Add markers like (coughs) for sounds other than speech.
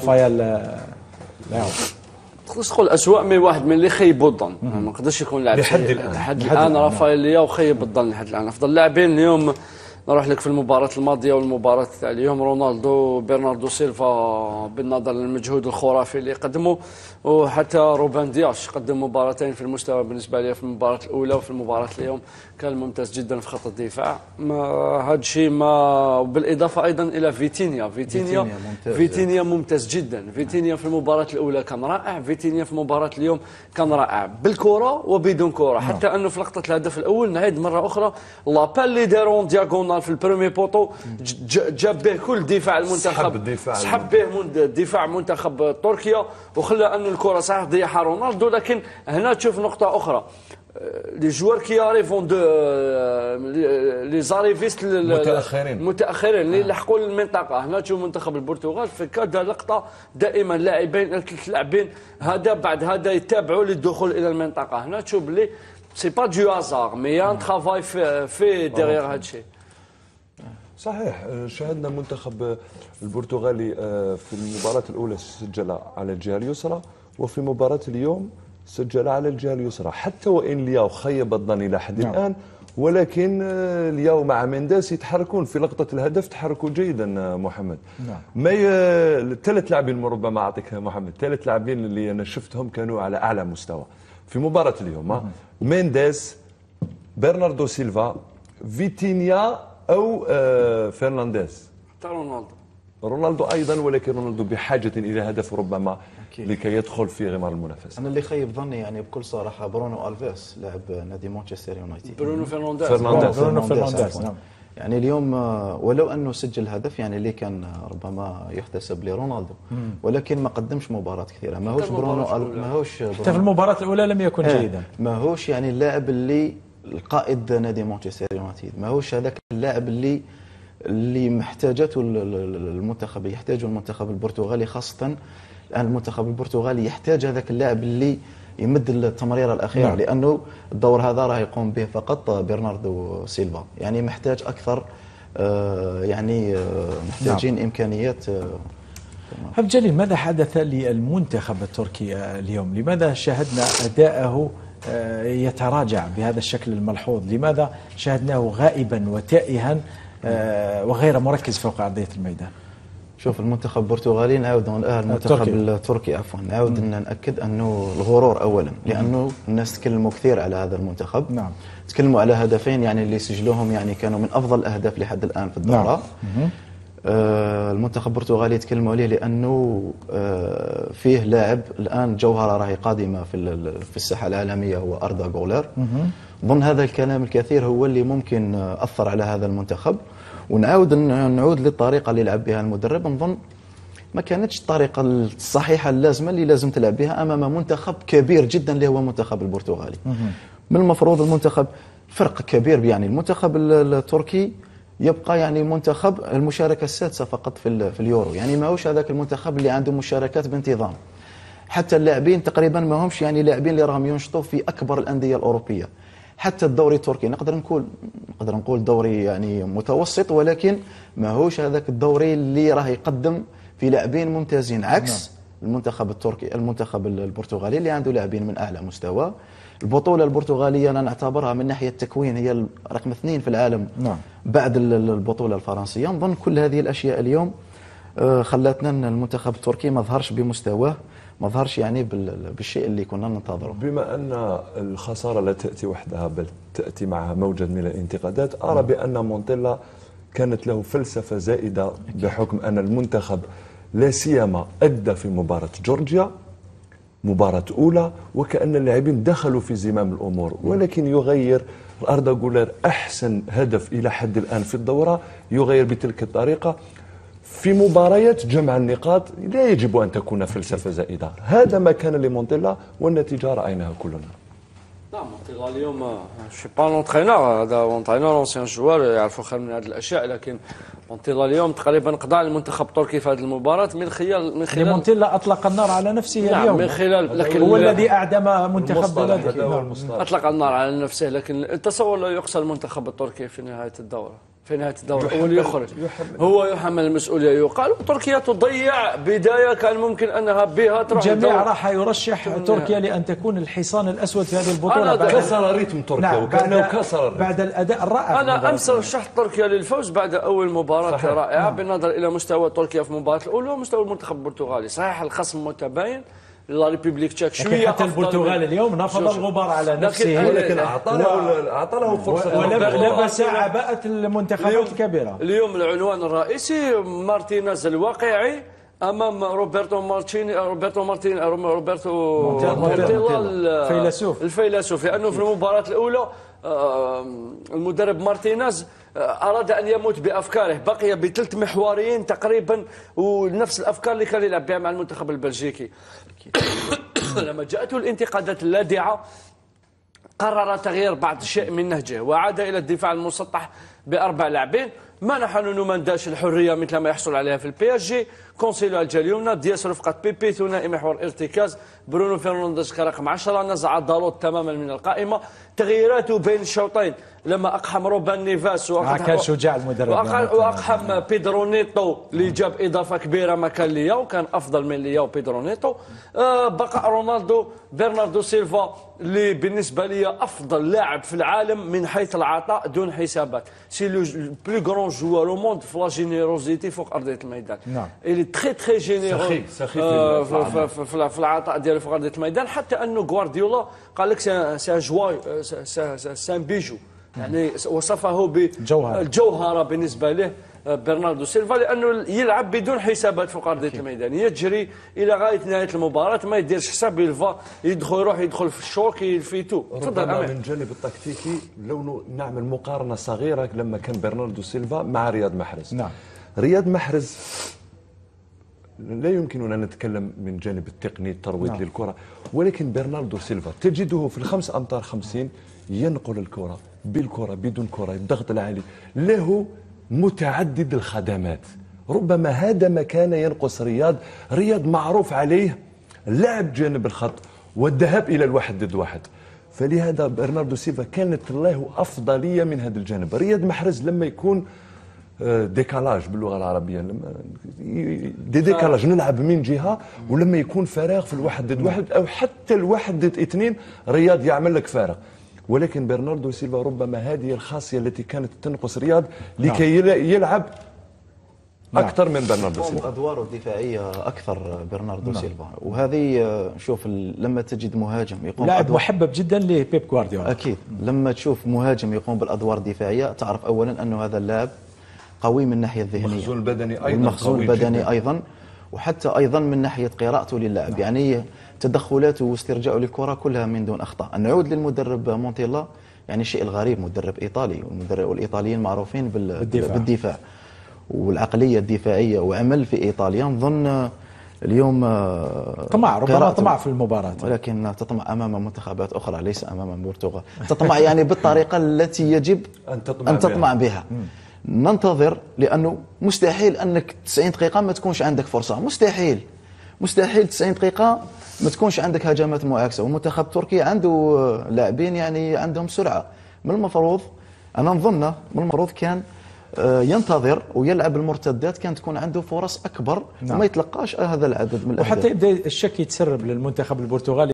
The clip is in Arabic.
رافائيل لاعب تقدر تقول اسوء من واحد من اللي خيبوا الظن ما نقدرش يكون لاعب لحد. الآن. لحد الآن. رافائيل لياو خيب الظن لحد الآن أفضل لاعبين اليوم نروح لك في المباراة الماضية والمباراة تاع اليوم رونالدو برناردو سيلفا بالنظر للمجهود الخرافي اللي قدمه وحتى روبن دياز قدم مباراتين في المستوى بالنسبة لي في المباراة الأولى وفي المباراة اليوم. كان ممتاز جدا في خط الدفاع. ما هذا الشيء ما بالإضافة أيضا إلى فيتينيا. فيتينيا فيتينيا ممتاز. فيتينيا ممتاز جدا. فيتينيا في المباراة الأولى كان رائع. فيتينيا في مباراة اليوم كان رائع. بالكرة وبدون كرة. حتى أنه في لقطة الهدف الأول نعيد مرة أخرى. la balle اللي دارون diagonale في ال premier poteau جاب به كل دفاع المنتخب سحب الدفاع سحب به دفاع منتخب تركيا وخلى أن الكرة صحيح ضيعها رونالدو لكن هنا تشوف نقطة أخرى. les joueurs qui arrivent de les arrivistes متأخرين. المتاخرين اللي لحقوا المنطقة. هنا تشوف منتخب البرتغال في كذا لقطة. دائما لاعبين الثلاث لاعبين. هذا بعد هذا يتابعوا للدخول إلى المنطقة. هنا تشوف بلي c'est pas du hasard mais un travail fait, fait derrière هذا الشيء صحيح آه، شاهدنا المنتخب البرتغالي آه، في المباراة الأولى سجل على الجهة اليسرى وفي مباراة اليوم سجل على الجهة اليسرى حتى وإن لياو خيب الظن إلى حد نعم. الآن ولكن آه، لياو مع مينديس يتحركون في لقطة الهدف تحركوا جيدا آه، محمد نعم. ما ي... الثلاث لاعبين ربما أعطيك محمد الثلاث لاعبين اللي أنا شفتهم كانوا على أعلى مستوى في مباراة اليوم آه. مينديس برناردو سيلفا فيتينيا أو آه، فرنانديز حتى رونالدو. رونالدو أيضا ولكن رونالدو بحاجة إلى هدف ربما لكي يدخل في غمار المنافسة. أنا اللي خيب ظني يعني بكل صراحة برونو ألفيس لاعب نادي مانشستر يونايتد. برونو فرنانديز فرنانديز. برونو فرنانديز،. نعم. يعني اليوم آه، ولو أنه سجل هدف يعني اللي كان آه، ربما يحتسب لرونالدو. ولكن ما قدمش مباراة كثيرة. ما هوش المباراة برونو. ما هوش حتى في برونو المباراة الأولى لم يكن إيه، جيدا. ما هوش يعني اللاعب اللي القائد نادي مانشستر يونايتد ما هوش هذاك اللاعب اللي اللي محتاجته ال- ال- المنتخب يحتاجه المنتخب البرتغالي خاصة الآن المنتخب البرتغالي يحتاج هذاك اللاعب اللي يمد التمريرة الأخيرة نعم. لأنه الدور هذا راه يقوم به فقط برناردو سيلفا يعني محتاج أكثر آه، يعني آه، محتاجين نعم. إمكانيات آه، أبو جليل ماذا حدث للمنتخب التركي اليوم لماذا شاهدنا أداءه آه، يتراجع بهذا الشكل الملحوظ. لماذا؟ شاهدناه غائبا وتائها آه، وغير مركز فوق أرضية الميدان. شوف المنتخب البرتغالي نعاود آه المنتخب التركي. التركي عفوا نعاود أن نأكد أنه الغرور اولا لأنه الناس تكلموا كثير على هذا المنتخب. نعم. تكلموا على هدفين يعني اللي سجلوهم يعني كانوا من أفضل الأهداف لحد الآن في الدورة. نعم. آه المنتخب البرتغالي يتكلموا عليه لأنه آه فيه لاعب الآن جوهره راهي قادمة في في الساحة العالمية هو أردا جولر ضمن هذا الكلام الكثير هو اللي ممكن آه، أثر على هذا المنتخب. ونعاود نعود للطريقة اللي لعب بها المدرب. نظن ما كانتش الطريقة الصحيحة اللازمة اللي لازم تلعب بها أمام منتخب كبير جدا اللي هو المنتخب البرتغالي. من المفروض المنتخب فرق كبير يعني المنتخب ال- التركي يبقى يعني منتخب المشاركة السادسة فقط في في اليورو. يعني ما هوش هذاك المنتخب اللي عنده مشاركات بانتظام. حتى اللاعبين تقريبا ما همش يعني لاعبين اللي راهم ينشطوا في أكبر الأندية الأوروبية. حتى الدوري التركي نقدر نقول نقدر نقول دوري يعني متوسط ولكن ما هوش هذاك الدوري اللي راه يقدم في لاعبين ممتازين. عكس المنتخب التركي المنتخب البرتغالي اللي عنده لاعبين من أعلى مستوى. البطولة البرتغالية أنا نعتبرها من ناحية التكوين هي رقم اثنين في العالم. نعم. بعد ال- ال- البطولة الفرنسية. نظن كل هذه الأشياء اليوم آه، خلتنا ان المنتخب التركي ما ظهرش بمستواه ما ظهرش يعني بال- بالشيء اللي كنا ننتظره. بما أن الخسارة لا تأتي وحدها بل تأتي معها موجا من الانتقادات أرى بأن مونتيلا كانت له فلسفة زائدة بحكم أن المنتخب لا سيما أدى في مباراة جورجيا مباراة أولى وكأن اللاعبين دخلوا في زمام الأمور ولكن يغير أردا جولر أحسن هدف إلى حد الآن في الدورة يغير بتلك الطريقة في مباريات جمع النقاط لا يجب أن تكون فلسفة زائدة. هذا ما كان لمونتيلا والنتيجة رأيناها كلنا. نعم مونتيلا اليوم c'est pas l'entraîneur هذا entraîneur ancien joueur يعرفوا خير من هذه الاشياء لكن مونتيلا اليوم تقريبا قضى على المنتخب التركي في هذه المباراه من خلال من خلال لمونتيلا أطلق النار على نفسه نعم اليوم من خلال لكن هو الذي أعدم منتخب. المصطلح اطلق النار على نفسه لكن تصور لو يقصى المنتخب التركي في نهايه الدوره في نهاية الدور الأول يخرج. هو يحمل المسؤولية. يقال تركيا تضيع بداية كان ممكن أنها بها تروح الجميع. راح يرشح تركيا لأن تكون الحصان الأسود في هذه البطولة. أنا بعد كسر rythme تركيا نعم وكأنه بعد, كسر ال rythme. بعد الأداء الرائع أنا أمس رشحت تركيا للفوز بعد أول مباراة صحيح. رائعة بالنظر إلى مستوى تركيا في المباراه الأولى ومستوى المنتخب البرتغالي. صحيح الخصم متباين la République tchèque شوية حتى البرتغال اليوم نفض الغبار على نفسه ولكن اعطى له اعطى له فرصة. ولبس عباءة المنتخبات الكبيرة. اليوم العنوان الرئيسي مارتينيز الواقعي أمام روبرتو مارتيني روبرتو مارتيني روبرتو مونتيلا. ال- فيلسوف. الفيلسوف. لأنه في المباراة الأولى المدرب مارتينيز أراد أن يموت بأفكاره. بقي بثلاث محوريين تقريبا ونفس الأفكار اللي كان يلعب بها مع المنتخب البلجيكي. (coughs) لما جاءته الانتقادات اللاذعه قرر تغيير بعض الشيء من نهجه وعاد إلى الدفاع المسطح بأربع لاعبين. منح نونو مانداش الحرية مثل ما يحصل عليها في ال PSG. كونسيلو الجهة اليمنى دياس رفقة بيبي ثنائي محور إرتكاز برونو فرنانديز كرقم 10 نزع دالوت تماما من القائمة. تغييراته بين الشوطين لما أقحم روبان نيفاس آه، كان شجاع المدرب. نعم. وأقحم بيدرو نيتو اللي جاب إضافة كبيرة مكان لياو. كان أفضل من لياو بيدرو نيتو. آه بقى رونالدو برناردو سيلفا اللي بالنسبة لي أفضل لاعب في العالم من حيث العطاء دون حسابات. c'est le plus grand joueur au monde في la générosité فوق أرضية الميدان. نعم. très très généreux سخي- سخي في العطاء. في- في- في في العطاء ديالو في ارضيه الميدان حتى انه غوارديولا قال لك c'est c'est joyau c'est un bijou يعني وصفه. بالجوهره بالنسبة له برناردو سيلفا لأنه يلعب بدون حسابات فوق ارضيه الميدان يجري إلى غايه نهايه المباراه ما يديرش حساب يلفا يدخل يروح يدخل في الشوك يفيتو تفضل ربما. من الجانب التكتيكي لو نعمل مقارنه صغيرة لما كان برناردو سيلفا مع رياض محرز نعم. رياض محرز لا يمكننا أن نتكلم من جانب التقني الترويض نعم. للكرة ولكن برناردو سيلفا تجده في الخمس أمتار خمسين ينقل الكرة بالكرة بدون كرة الضغط العالي. له متعدد الخدمات. ربما هذا ما كان ينقص رياض رياض معروف عليه لعب جانب الخط والذهاب إلى الواحد ضد واحد. فلهذا برناردو سيلفا كانت له أفضلية من هذا الجانب. رياض محرز لما يكون décalage باللغة العربية. des décalages نلعب من جهة ولما يكون فراغ في الواحد ضد واحد أو حتى الواحد ضد اثنين رياض يعمل لك فارغ ولكن برناردو سيلفا ربما هذه الخاصية التي كانت تنقص رياض لكي يل- يلعب أكثر من برناردو سيلفا. بادواره الدفاعية أكثر برناردو سيلفا. وهذه شوف لما تجد مهاجم يقوم لاعب محبب جدا لبيب غوارديولا أكيد. لما تشوف مهاجم يقوم بالأدوار الدفاعية تعرف اولا أنه هذا اللاعب قوي من الناحيه الذهنيه المخزون البدني أيضاً والمخزون قوي البدني. أيضا. وحتى أيضا من ناحية قراءته للاعب يعني تدخلاته واسترجاعه للكرة كلها من دون أخطاء. نعود للمدرب مونتيلا يعني الشيء الغريب مدرب إيطالي. والمدرب والإيطاليين معروفين بال... بالدفاع. بالدفاع. والعقلية الدفاعية وعمل في إيطاليا. نظن اليوم آه، طمع ربما طمع في المباراة. ولكن تطمع أمام منتخبات أخرى ليس أمام البرتغال تطمع يعني بالطريقة التي يجب أن تطمع أن تطمع بها. ننتظر لأنه مستحيل أنك 90 دقيقة ما تكونش عندك فرصة. مستحيل. مستحيل 90 دقيقة ما تكونش عندك هجمات معاكسه والمنتخب التركي عنده لاعبين يعني عندهم سرعة. من المفروض أنا نظن من المفروض كان آه، ينتظر ويلعب المرتدات. كانت تكون عنده فرص أكبر نعم. وما يتلقاش هذا العدد من الاهداف وحتى يبدأ الشك يتسرب للمنتخب البرتغالي.